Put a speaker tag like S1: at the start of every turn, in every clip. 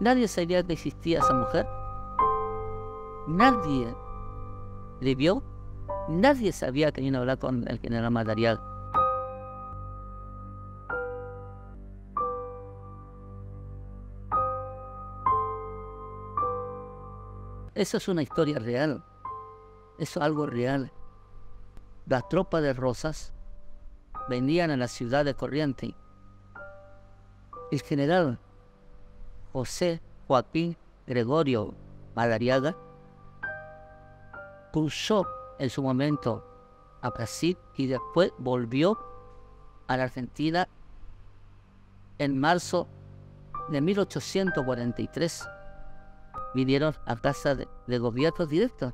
S1: Nadie sabía que existía esa mujer. Nadie le vio. Nadie sabía que iba a hablar con el general Madariaga. Eso es una historia real. Eso es algo real. Las tropas de Rosas venían a la ciudad de Corriente. El general José Joaquín Gregorio Madariaga cruzó en su momento a Brasil y después volvió a la Argentina en marzo de 1843 vinieron a casa de, gobierno directo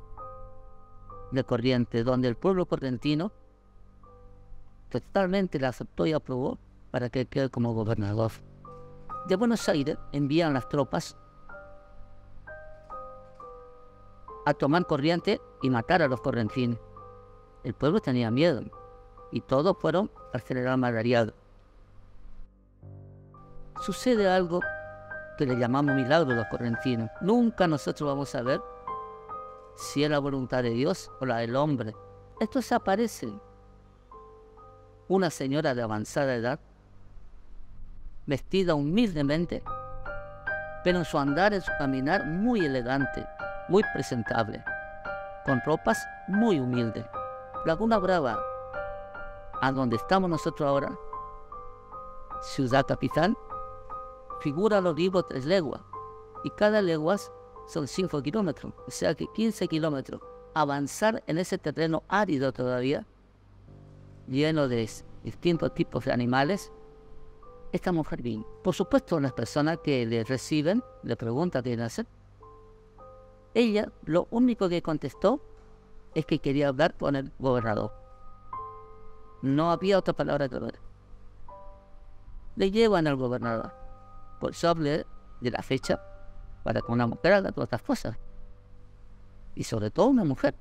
S1: de Corrientes, donde el pueblo correntino totalmente la aceptó y aprobó para que quede como gobernador. De Buenos Aires envían las tropas a tomar corriente y matar a los correntinos. El pueblo tenía miedo y todos fueron al general Madariaga. Sucede algo que le llamamos milagro a los correntinos. Nunca nosotros vamos a ver si es la voluntad de Dios o la del hombre. Esto se aparece. Una señora de avanzada edad, vestida humildemente, pero en su andar, en su caminar, muy elegante, muy presentable, con ropas muy humildes. Laguna Brava, a donde estamos nosotros ahora, ciudad capital, figura los libros tres leguas y cada legua son 5 kilómetros, o sea que 15 kilómetros. Avanzar en ese terreno árido todavía, lleno de distintos tipos de animales, esta mujer vino. Por supuesto, las personas que le reciben le preguntan qué hacer. Ella lo único que contestó es que quería hablar con el gobernador. No había otra palabra que ver. Le llevan al gobernador. Por eso hablé de la fecha para que una mujer haga todas estas cosas. Y sobre todo una mujer.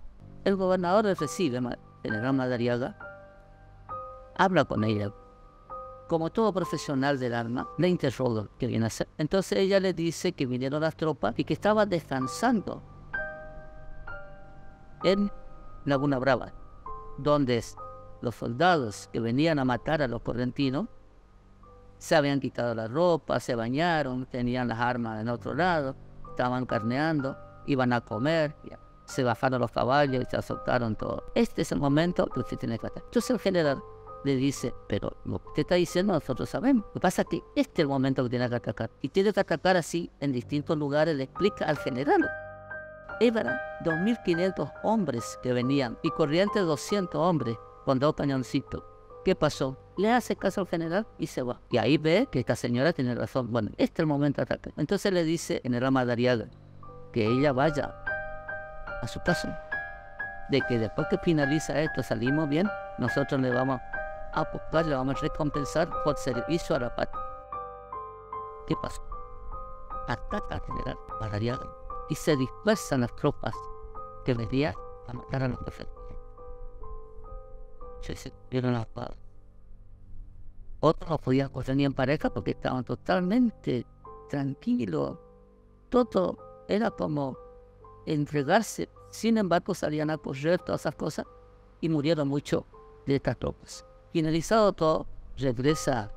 S1: El gobernador le recibe, general Madariaga, habla con ella. Como todo profesional del arma, le interroga qué viene a hacer. Entonces ella le dice que vinieron las tropas y que estaba descansando en Laguna Brava, donde los soldados que venían a matar a los correntinos se habían quitado la ropa, se bañaron, tenían las armas en otro lado, estaban carneando, iban a comer, se bajaron los caballos y se azotaron todo. Este es el momento que usted tiene que hacer. Entonces el general le dice, pero lo que usted está diciendo nosotros sabemos. Lo que pasa es que este es el momento que tiene que atacar. Y tiene que atacar así en distintos lugares, le explica al general. Eran 2.500 hombres que venían y corriente 200 hombres con dos cañoncitos. ¿Qué pasó? Le hace caso al general y se va. Y ahí ve que esta señora tiene razón. Bueno, este es el momento de atacar. Entonces le dice general Madariaga que ella vaya a su casa. De que después que finaliza esto salimos bien, nosotros le vamos apostar, le vamos a recompensar por servicio a la patria. ¿Qué pasó? Ataca al general Madariaga y se dispersan las tropas que venían a matar a los perfectos se vieron las paz. Otros no podían correr ni en pareja porque estaban totalmente tranquilos. Todo era como entregarse. Sin embargo, salían a correr todas esas cosas y murieron muchos de estas tropas. Finalizado todo, regresa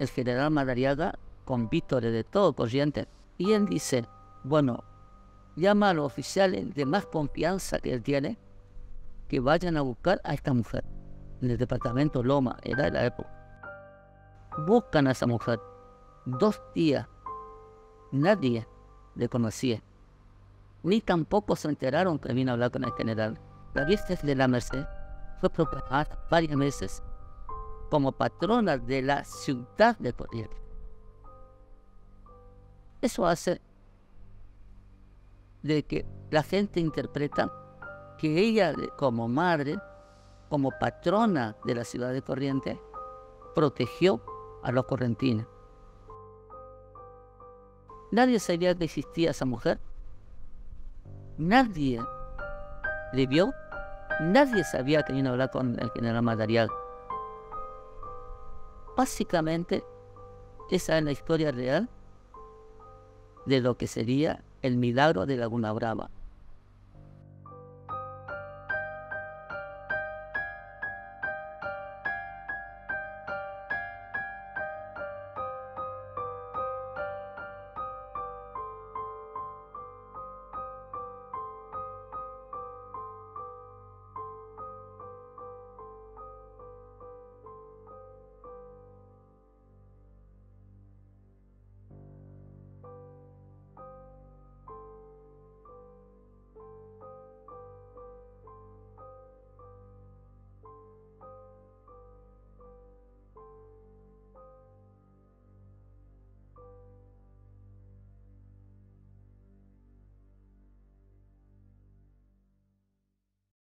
S1: el general Madariaga con vítores de todo corriente. Y él dice, bueno, llama a los oficiales de más confianza que él tiene que vayan a buscar a esta mujer. En el departamento Loma, era de la época. Buscan a esa mujer. Dos días. Nadie le conocía. Ni tampoco se enteraron que vino a hablar con el general. La Virgen de la Merced fue proclamada varias veces como patrona de la ciudad de Corrientes. Eso hace de que la gente interpreta que ella como madre, como patrona de la ciudad de Corrientes, protegió a los correntinos. Nadie sabía que existía esa mujer. Nadie le vio. Nadie sabía que iba a hablar con el general Madariaga. Básicamente, esa es la historia real de lo que sería el milagro de Laguna Brava.